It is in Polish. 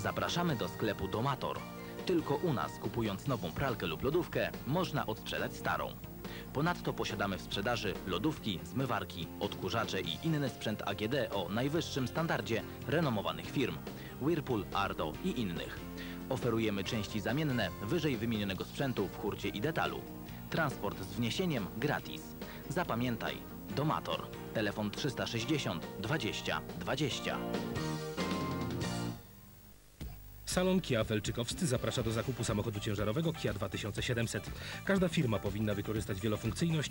Zapraszamy do sklepu Domator. Tylko u nas, kupując nową pralkę lub lodówkę, można odsprzedać starą. Ponadto posiadamy w sprzedaży lodówki, zmywarki, odkurzacze i inny sprzęt AGD o najwyższym standardzie renomowanych firm Whirlpool, Ardo i innych. Oferujemy części zamienne wyżej wymienionego sprzętu w hurcie i detalu. Transport z wniesieniem gratis. Zapamiętaj, Domator. Telefon 360 20 20. Salon Kia Felczykowscy zaprasza do zakupu samochodu ciężarowego Kia 2700. Każda firma powinna wykorzystać wielofunkcyjność